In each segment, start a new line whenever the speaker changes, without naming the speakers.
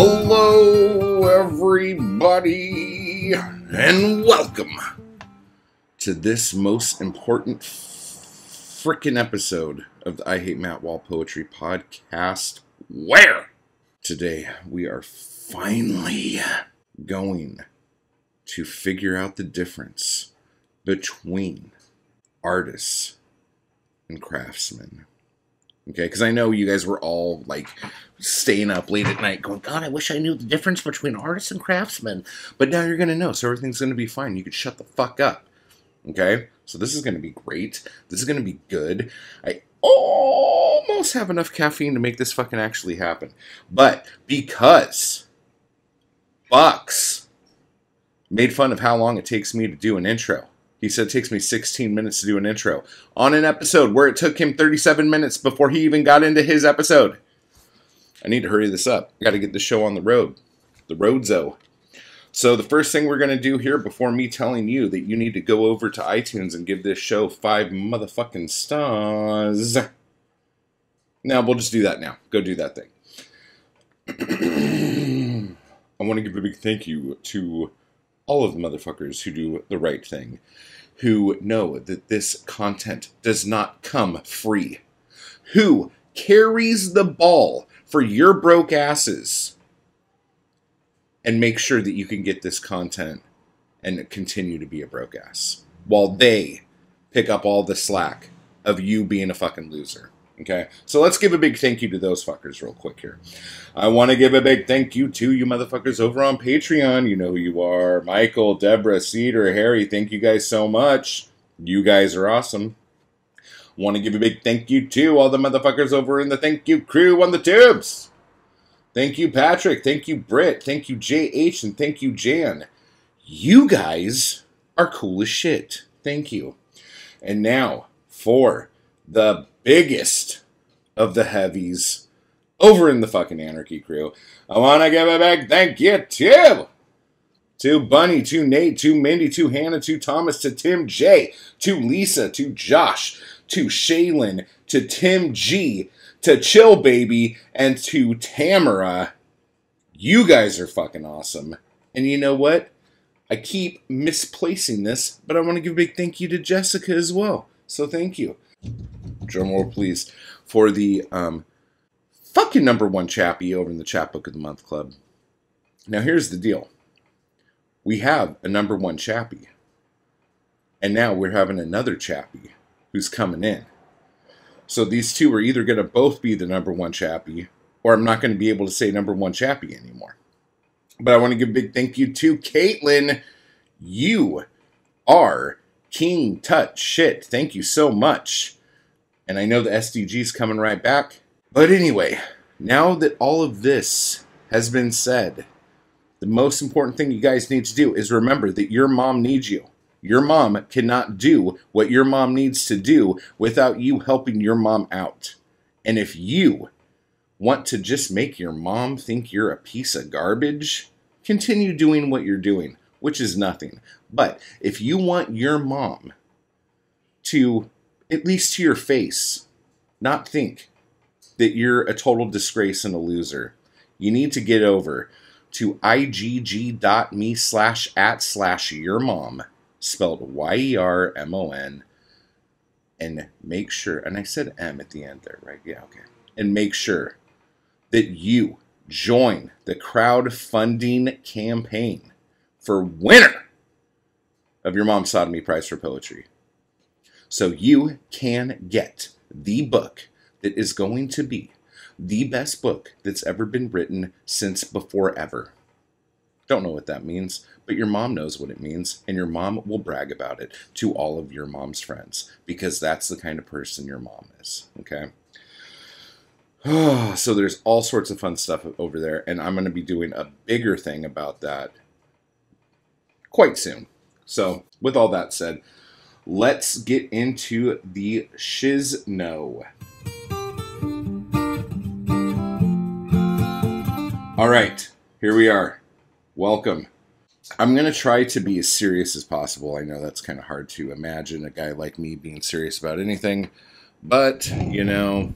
Hello, everybody, and welcome to this most important freaking episode of the I Hate Matt Wall Poetry Podcast. Where today we are finally going to figure out the difference between artists and craftsmen. Okay, because I know you guys were all like staying up late at night going, God, I wish I knew the difference between artists and craftsmen. But now you're going to know, so everything's going to be fine. You could shut the fuck up. Okay, so this is going to be great. This is going to be good. I almost have enough caffeine to make this fucking actually happen. But because Bucks made fun of how long it takes me to do an intro, he said it takes me 16 minutes to do an intro on an episode where it took him 37 minutes before he even got into his episode. I need to hurry this up. I got to get the show on the road, the roadzo. So the first thing we're going to do here before me telling you that you need to go over to iTunes and give this show five motherfucking stars. Now we'll just do that now. Go do that thing. I want to give a big thank you to all of the motherfuckers who do the right thing, who know that this content does not come free, who carries the ball for your broke asses and make sure that you can get this content and continue to be a broke ass while they pick up all the slack of you being a fucking loser. Okay, so let's give a big thank you to those fuckers real quick here. I want to give a big thank you to you motherfuckers over on Patreon. You know who you are. Michael, Deborah, Cedar, Harry, thank you guys so much. You guys are awesome. Want to give a big thank you to all the motherfuckers over in the thank you crew on the tubes. Thank you, Patrick. Thank you, Britt. Thank you, JH. And thank you, Jan. You guys are cool as shit. Thank you. And now for the biggest of the heavies over in the fucking Anarchy crew. I want to give a big thank you to to Bunny, to Nate, to Mindy, to Hannah, to Thomas, to Tim J, to Lisa, to Josh, to Shaylin, to Tim G, to Chill Baby, and to Tamara. You guys are fucking awesome. And you know what? I keep misplacing this, but I want to give a big thank you to Jessica as well. So thank you drum roll please, for the um, fucking number one chappie over in the Chapbook of the Month Club. Now, here's the deal we have a number one chappie, and now we're having another chappie who's coming in. So these two are either going to both be the number one chappie, or I'm not going to be able to say number one chappie anymore. But I want to give a big thank you to Caitlin. You are King Tut Shit. Thank you so much. And I know the SDG's coming right back. But anyway, now that all of this has been said, the most important thing you guys need to do is remember that your mom needs you. Your mom cannot do what your mom needs to do without you helping your mom out. And if you want to just make your mom think you're a piece of garbage, continue doing what you're doing, which is nothing. But if you want your mom to at least to your face, not think that you're a total disgrace and a loser. You need to get over to igg.me slash at slash your mom, spelled Y-E-R-M-O-N, and make sure, and I said M at the end there, right? Yeah, okay. And make sure that you join the crowdfunding campaign for winner of your mom's Sawdoemee prize for poetry. So you can get the book that is going to be the best book that's ever been written since before ever. Don't know what that means, but your mom knows what it means, and your mom will brag about it to all of your mom's friends because that's the kind of person your mom is, okay? so there's all sorts of fun stuff over there, and I'm going to be doing a bigger thing about that quite soon. So, with all that said, let's get into the shizno. All right, here we are. Welcome. I'm going to try to be as serious as possible. I know that's kind of hard to imagine a guy like me being serious about anything, but, you know,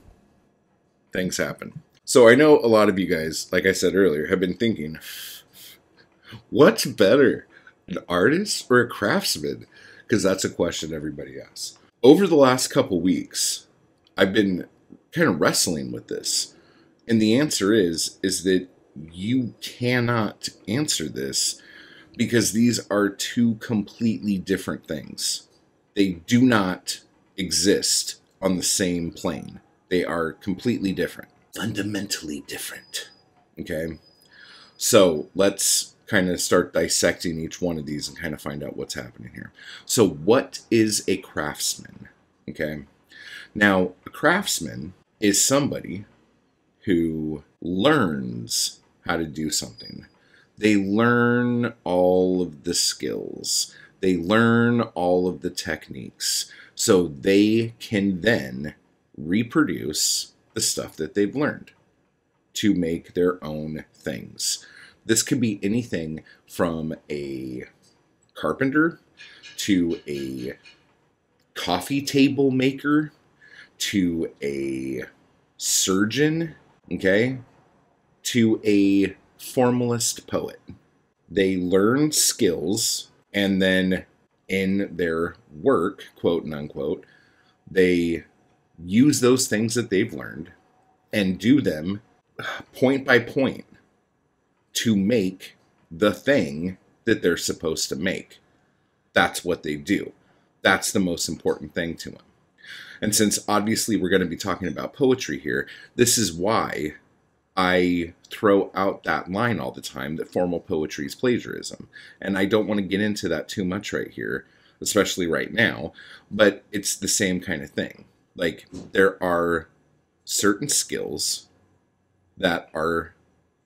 things happen. So I know a lot of you guys, like I said earlier, have been thinking, what's better, an artist or a craftsman? Because that's a question everybody asks. Over the last couple weeks, I've been kind of wrestling with this. And the answer is is that you cannot answer this because these are two completely different things. They do not exist on the same plane. They are completely different, fundamentally different. Okay? So, let's kind of start dissecting each one of these and kind of find out what's happening here. So, what is a craftsman? Okay? Now, a craftsman is somebody who learns how to do something. They learn all of the skills, they learn all of the techniques, so they can then reproduce the stuff that they've learned to make their own things. This could be anything from a carpenter to a coffee table maker to a surgeon okay, to a formalist poet. They learn skills and then in their work, quote and unquote, they use those things that they've learned and do them point by point to make the thing that they're supposed to make. That's what they do. That's the most important thing to them. And since obviously we're going to be talking about poetry here, this is why I throw out that line all the time that formal poetry is plagiarism. And I don't want to get into that too much right here, especially right now, but it's the same kind of thing. Like, there are certain skills that are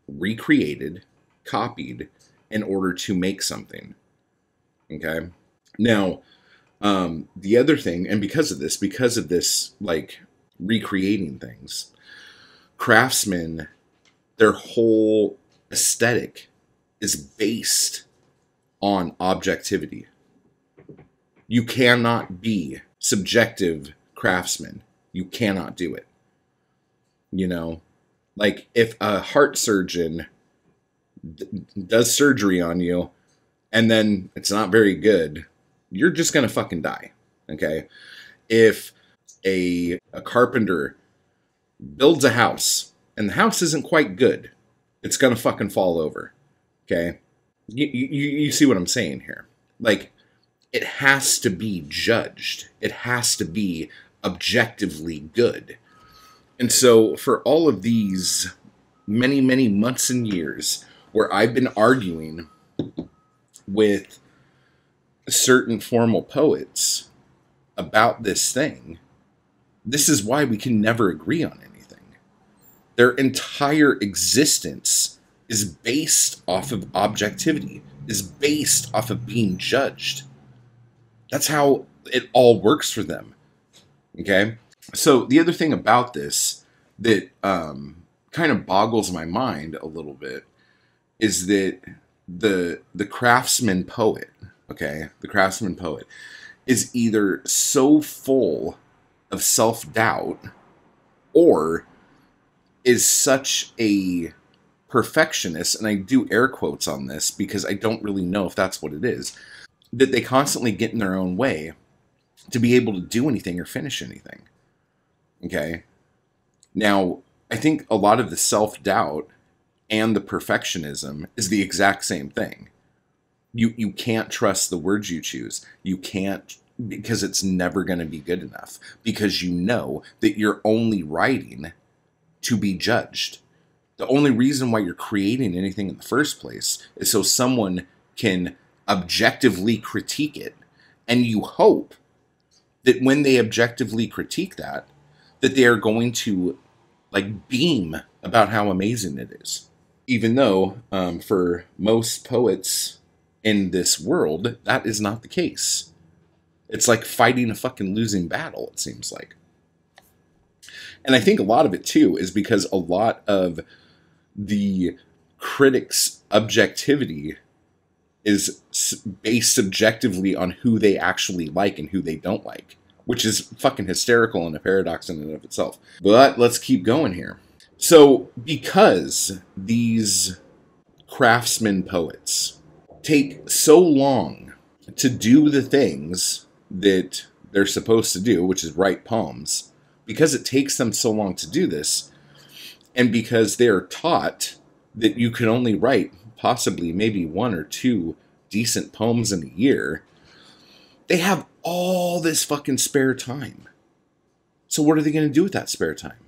recreated, copied in order to make something. Okay? Now, um, the other thing, and because of this, because of this, like recreating things, craftsmen, their whole aesthetic is based on objectivity. You cannot be subjective craftsmen. You cannot do it. You know, like if a heart surgeon d- does surgery on you and then it's not very good, you're just gonna fucking die. Okay. If a a carpenter builds a house and the house isn't quite good, it's gonna fucking fall over. Okay. You, you, you see what I'm saying here? Like, it has to be judged. It has to be objectively good. And so, for all of these many, many months and years where I've been arguing with certain formal poets about this thing, this is why we can never agree on anything. Their entire existence is based off of objectivity, is based off of being judged. That's how it all works for them. Okay? So, the other thing about this that um, kind of boggles my mind a little bit is that the the craftsman poet okay, the craftsman poet, is either so full of self doubt or is such a perfectionist, and I do air quotes on this because I don't really know if that's what it is, that they constantly get in their own way to be able to do anything or finish anything. Okay? Now, I think a lot of the self doubt and the perfectionism is the exact same thing you you can't trust the words you choose. You can't because it's never going to be good enough because you know that you're only writing to be judged. The only reason why you're creating anything in the first place is so someone can objectively critique it and you hope that when they objectively critique that that they are going to like beam about how amazing it is even though um, for most poets in this world, that is not the case. It's like fighting a fucking losing battle, it seems like. And I think a lot of it too is because a lot of the critics' objectivity is based subjectively on who they actually like and who they don't like, which is fucking hysterical and a paradox in and of itself. But let's keep going here. So, because these craftsmen poets take so long to do the things that they're supposed to do, which is write poems, because it takes them so long to do this, and because they're taught that you can only write possibly maybe one or two decent poems in a year, they have all this fucking spare time. So, what are they going to do with that spare time?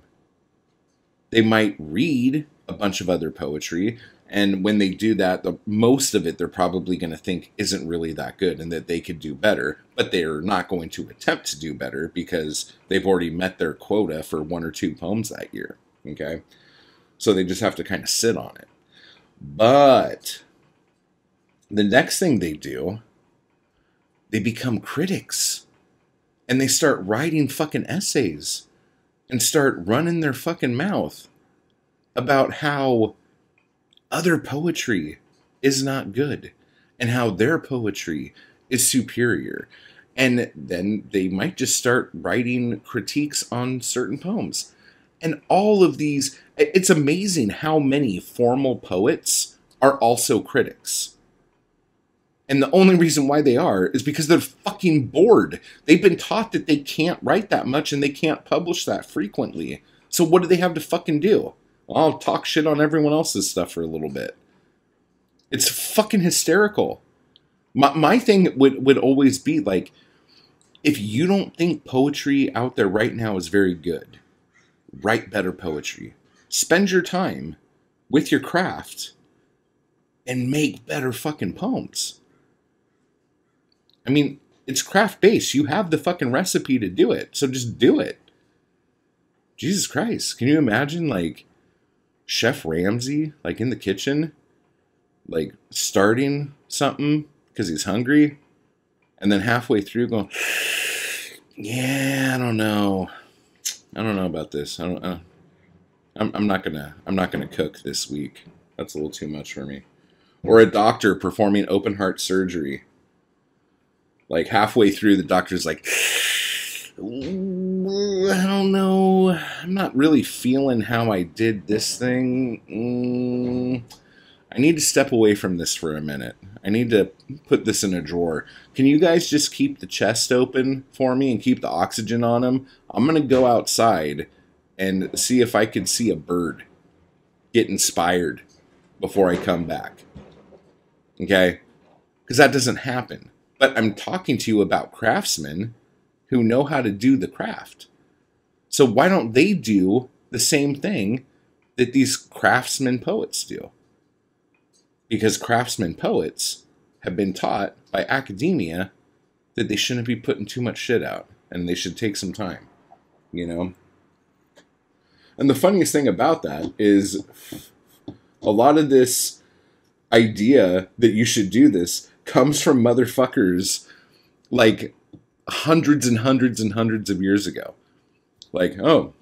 They might read a bunch of other poetry, and when they do that, the most of it they're probably going to think isn't really that good and that they could do better, but they're not going to attempt to do better because they've already met their quota for one or two poems that year. Okay? So they just have to kind of sit on it. But the next thing they do, they become critics and they start writing fucking essays and start running their fucking mouth about how other poetry is not good and how their poetry is superior. And then they might just start writing critiques on certain poems. And all of these, it's amazing how many formal poets are also critics. And the only reason why they are is because they're fucking bored. They've been taught that they can't write that much and they can't publish that frequently. So what do they have to fucking do? Well, I'll talk shit on everyone else's stuff for a little bit. It's fucking hysterical. My, my thing would, would always be like, if you don't think poetry out there right now is very good, write better poetry. Spend your time with your craft and make better fucking poems. I mean, it's craft based. You have the fucking recipe to do it. So just do it. Jesus Christ. Can you imagine like Chef Ramsay like in the kitchen like starting something because he's hungry and then halfway through going yeah, I don't know. I don't know about this. I don't. Uh, I'm, I'm not gonna. I'm not gonna cook this week. That's a little too much for me. Or a doctor performing open heart surgery. Like halfway through, the doctor's like, I don't know. I'm not really feeling how I did this thing. Mm, I need to step away from this for a minute. I need to put this in a drawer. Can you guys just keep the chest open for me and keep the oxygen on them? I'm going to go outside and see if I can see a bird get inspired before I come back. Okay? Because that doesn't happen. But I'm talking to you about craftsmen who know how to do the craft. So why don't they do the same thing that these craftsmen poets do? Because craftsmen poets have been taught by academia that they shouldn't be putting too much shit out and they should take some time, you know? And the funniest thing about that is a lot of this idea that you should do this comes from motherfuckers like hundreds and hundreds and hundreds of years ago. Like, oh,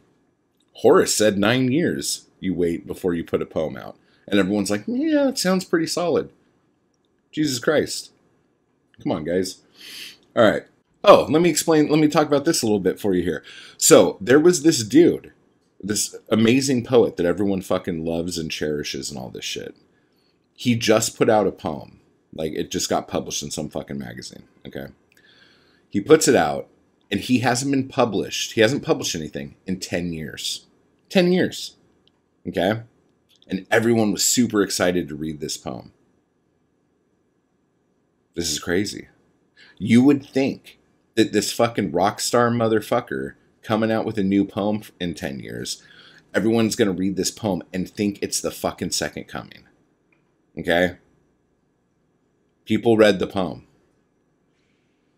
Horace said nine years you wait before you put a poem out. And everyone's like, yeah, it sounds pretty solid. Jesus Christ. Come on, guys. All right. Oh, let me explain. Let me talk about this a little bit for you here. So, there was this dude, this amazing poet that everyone fucking loves and cherishes and all this shit. He just put out a poem. Like, it just got published in some fucking magazine. Okay. He puts it out, and he hasn't been published. He hasn't published anything in 10 years. 10 years. Okay and everyone was super excited to read this poem. This is crazy. You would think that this fucking rock star motherfucker coming out with a new poem in 10 years, everyone's going to read this poem and think it's the fucking second coming. Okay? People read the poem.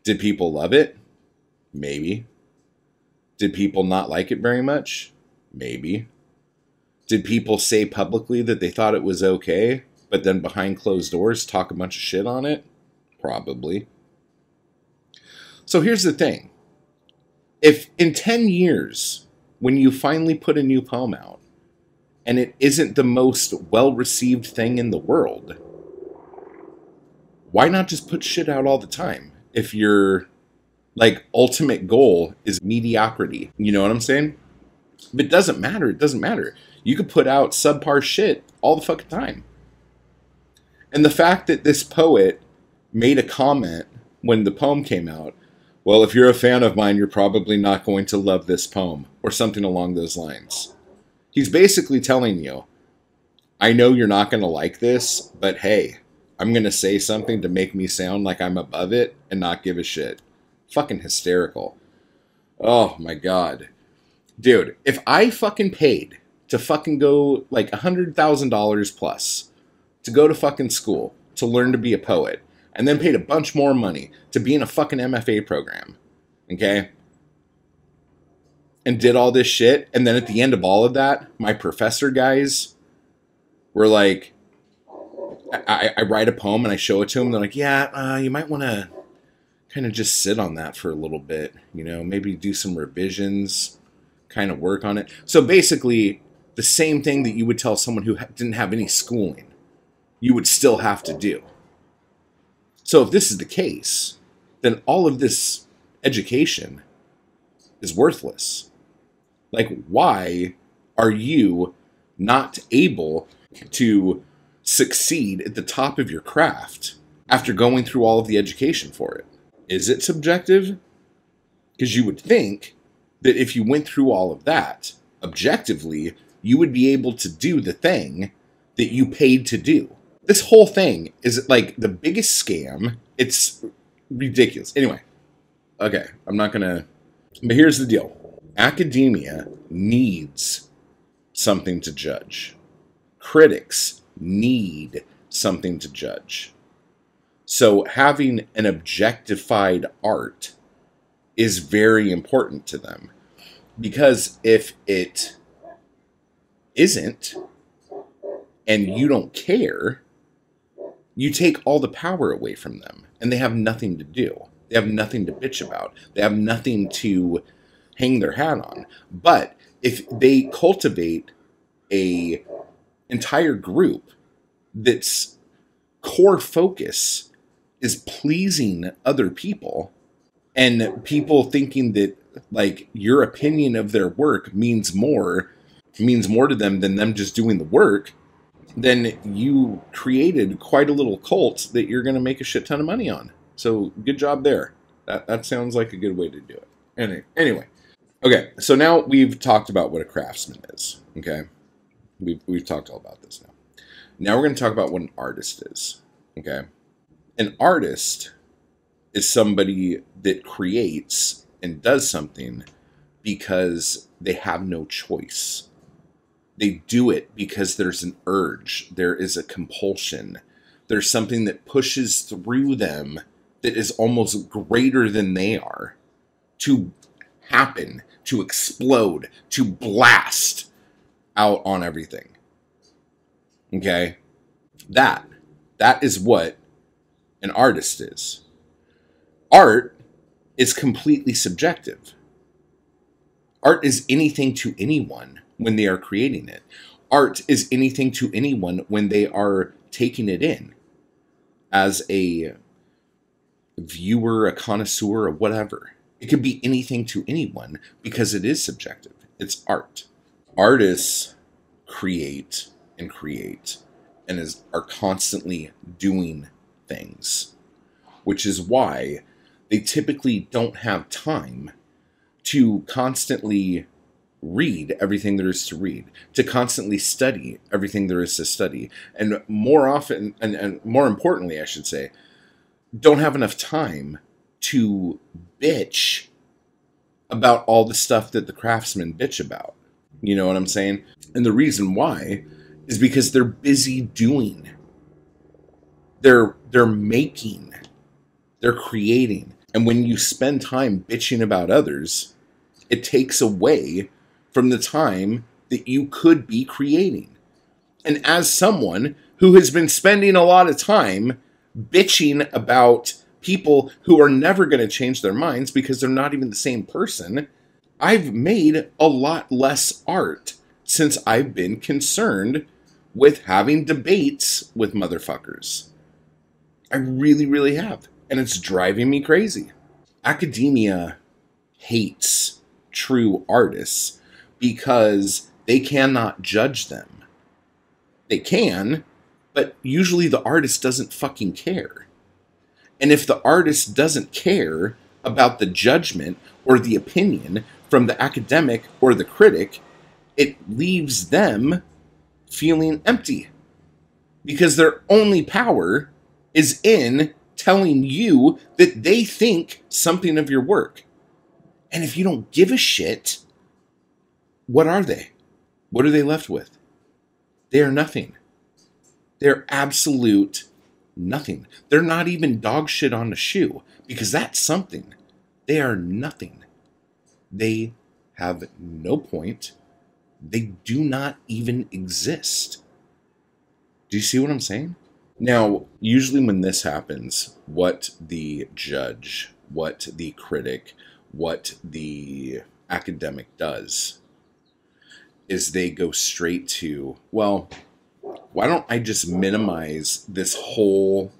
Did people love it? Maybe. Did people not like it very much? Maybe. Did people say publicly that they thought it was okay, but then behind closed doors talk a bunch of shit on it? Probably. So here's the thing. If in 10 years, when you finally put a new poem out, and it isn't the most well received thing in the world, why not just put shit out all the time if your like ultimate goal is mediocrity? You know what I'm saying? If it doesn't matter, it doesn't matter. You could put out subpar shit all the fucking time. And the fact that this poet made a comment when the poem came out, well, if you're a fan of mine, you're probably not going to love this poem, or something along those lines. He's basically telling you, I know you're not going to like this, but hey, I'm going to say something to make me sound like I'm above it and not give a shit. Fucking hysterical. Oh my god. Dude, if I fucking paid to fucking go like a $100,000 plus to go to fucking school to learn to be a poet and then paid a bunch more money to be in a fucking MFA program, okay? And did all this shit, and then at the end of all of that, my professor guys were like, I, I write a poem and I show it to them. They're like, yeah, uh, you might want to kind of just sit on that for a little bit, you know, maybe do some revisions, kind of work on it. So basically, the same thing that you would tell someone who didn't have any schooling, you would still have to do. So if this is the case, then all of this education is worthless. Like, why are you not able to succeed at the top of your craft after going through all of the education for it? Is it subjective? Because you would think that if you went through all of that objectively, you would be able to do the thing that you paid to do. This whole thing is like the biggest scam. It's ridiculous. Anyway, okay, I'm not gonna. But here's the deal academia needs something to judge, critics need something to judge. So having an objectified art is very important to them. Because if it isn't, and you don't care, you take all the power away from them, and they have nothing to do. They have nothing to bitch about. They have nothing to hang their hat on. But if they cultivate a entire group that's core focus is pleasing other people and people thinking that like your opinion of their work means more means more to them than them just doing the work then you created quite a little cult that you're going to make a shit ton of money on. So good job there. That, that sounds like a good way to do it. Anyway, anyway okay so now we've talked about what a craftsman is okay? We've, we've talked all about this now now we're going to talk about what an artist is okay an artist is somebody that creates and does something because they have no choice. They do it because there's an urge, there is a compulsion, there's something that pushes through them that is almost greater than they are to happen, to explode, to blast out on everything. Okay? That that is what an artist is. Art is completely subjective. Art is anything to anyone when they are creating it. Art is anything to anyone when they are taking it in as a viewer, a connoisseur, or whatever. It could be anything to anyone because it is subjective. It's art. Artists create and create and is, are constantly doing things, which is why they typically don't have time to constantly read everything there is to read, to constantly study everything there is to study, and more often, and, and more importantly, I should say, don't have enough time to bitch about all the stuff that the craftsmen bitch about. You know what I'm saying? And the reason why is because they're busy doing. They're they're making. They're creating. And when you spend time bitching about others, it takes away from the time that you could be creating. And as someone who has been spending a lot of time bitching about people who are never going to change their minds because they're not even the same person, I've made a lot less art since I've been concerned with having debates with motherfuckers. I really, really have and it's driving me crazy. Academia hates true artists because they cannot judge them. They can, but usually the artist doesn't fucking care. And if the artist doesn't care about the judgment or the opinion from the academic or the critic, it leaves them feeling empty because their only power is in telling you that they think something of your work. And if you don't give a shit, what are they? What are they left with? They are nothing. They're absolute nothing. They're not even dog shit on a shoe because that's something. They are nothing. They have no point. They do not even exist. Do you see what I'm saying? Now, usually when this happens, what the judge, what the critic, what the academic does is they go straight to, well, why don't I just minimize this whole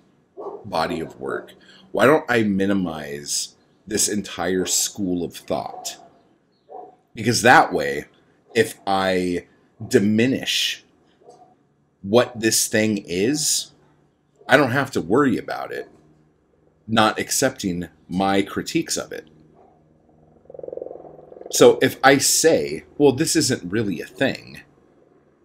body of work? Why don't I minimize this entire school of thought? Because that way, if I diminish what this thing is, I don't have to worry about it not accepting my critiques of it. So if I say, well, this isn't really a thing,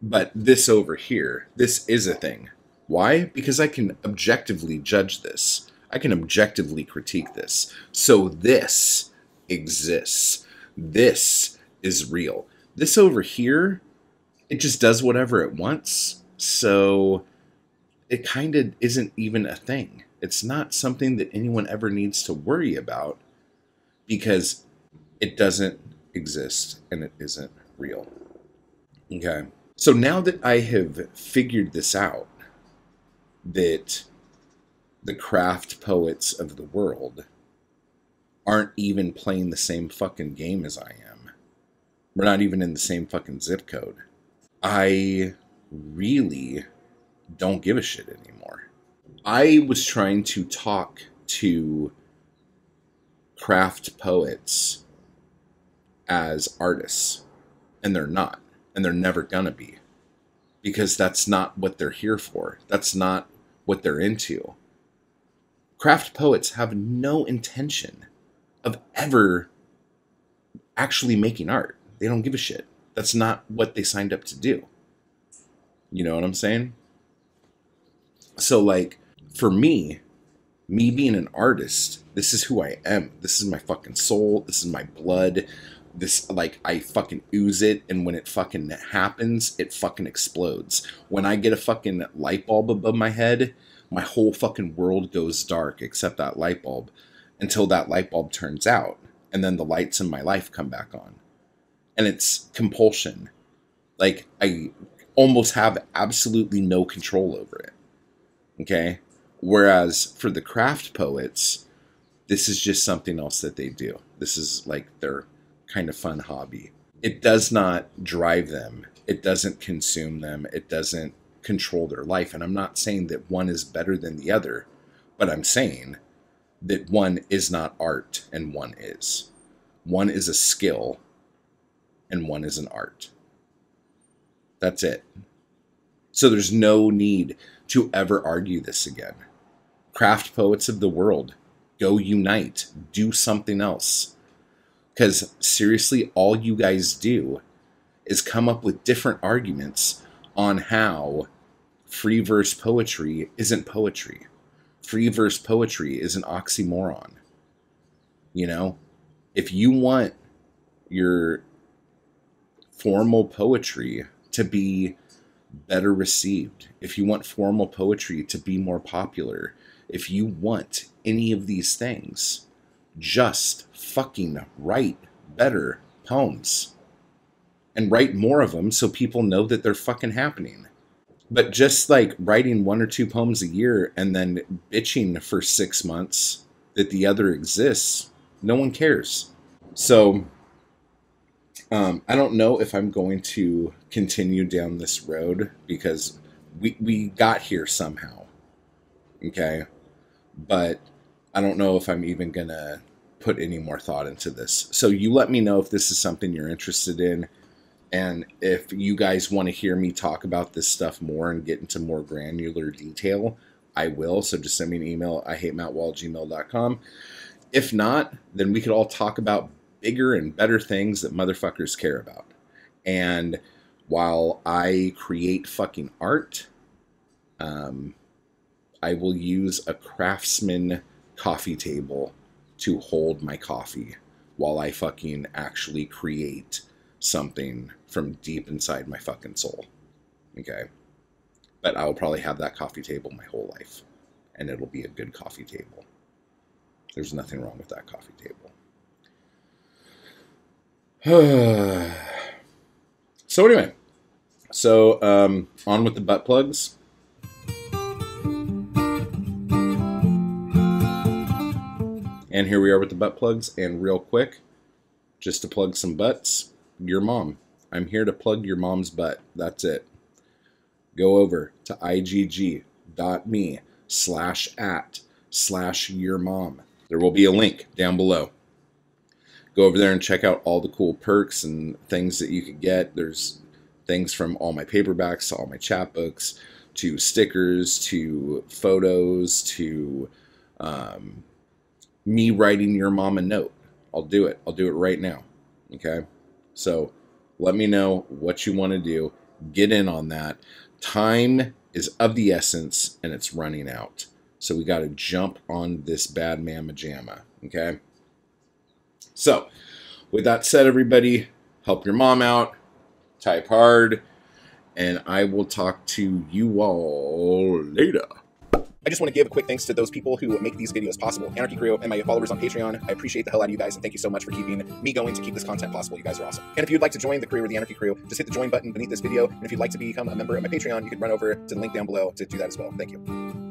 but this over here, this is a thing. Why? Because I can objectively judge this. I can objectively critique this. So this exists. This is real. This over here, it just does whatever it wants. So it kind of isn't even a thing. It's not something that anyone ever needs to worry about because it doesn't exist and it isn't real. Okay. So now that I have figured this out, that the craft poets of the world aren't even playing the same fucking game as I am. We're not even in the same fucking zip code. I really don't give a shit anymore. I was trying to talk to craft poets as artists, and they're not and they're never gonna be because that's not what they're here for. That's not what they're into. Craft poets have no intention of ever actually making art. They don't give a shit. That's not what they signed up to do. You know what I'm saying? So, like, for me, me being an artist, this is who I am. This is my fucking soul. This is my blood this like I fucking ooze it, and when it fucking happens, it fucking explodes. When I get a fucking light bulb above my head, my whole fucking world goes dark except that light bulb until that light bulb turns out, and then the lights in my life come back on. And it's compulsion. Like I almost have absolutely no control over it. Okay? Whereas for the craft poets, this is just something else that they do. This is like their kind of fun hobby. It does not drive them, it doesn't consume them, it doesn't control their life. And I'm not saying that one is better than the other, but I'm saying that one is not art and one is. One is a skill and one is an art. That's it. So there's no need to ever argue this again. Craft poets of the world, go unite, do something else. Because seriously, all you guys do is come up with different arguments on how free verse poetry isn't poetry. Free verse poetry is an oxymoron. You know, if you want your formal poetry to be better received, if you want formal poetry to be more popular, if you want any of these things, just fucking write better poems and write more of them so people know that they're fucking happening. But just like writing one or two poems a year and then bitching for six months that the other exists, no one cares. So um, I don't know if I'm going to continue down this road because we, we got here somehow. Okay. But I don't know if I'm even going to put any more thought into this. So you let me know if this is something you're interested in. And if you guys want to hear me talk about this stuff more and get into more granular detail, I will. So just send me an email. I hate. If not, then we could all talk about bigger and better things that motherfuckers care about. And while I create fucking art, um, I will use a craftsman coffee table to hold my coffee while I fucking actually create something from deep inside my fucking soul. Okay. But I will probably have that coffee table my whole life. And it'll be a good coffee table. There's nothing wrong with that coffee table. so, anyway, so um, on with the butt plugs. And here we are with the butt plugs. And real quick, just to plug some butts, your mom. I'm here to plug your mom's butt. That's it. Go over to igg.me slash at slash your mom. There will be a link down below. Go over there and check out all the cool perks and things that you could get. There's things from all my paperbacks to all my chapbooks to stickers to photos to um, me writing your mom a note. I'll do it. I'll do it right now. Okay. So let me know what you want to do. Get in on that. Time is of the essence and it's running out. So we got to jump on this bad mamma jamma. Okay. So with that said, everybody, help your mom out. Type hard. And I will talk to you all later.
I just want to give a quick thanks to those people who make these videos possible. Anarchy Crew and my followers on Patreon. I appreciate the hell out of you guys, and thank you so much for keeping me going to keep this content possible. You guys are awesome. And if you'd like to join the crew or the Anarchy Crew, just hit the join button beneath this video. And if you'd like to become a member of my Patreon, you can run over to the link down below to do that as well. Thank you.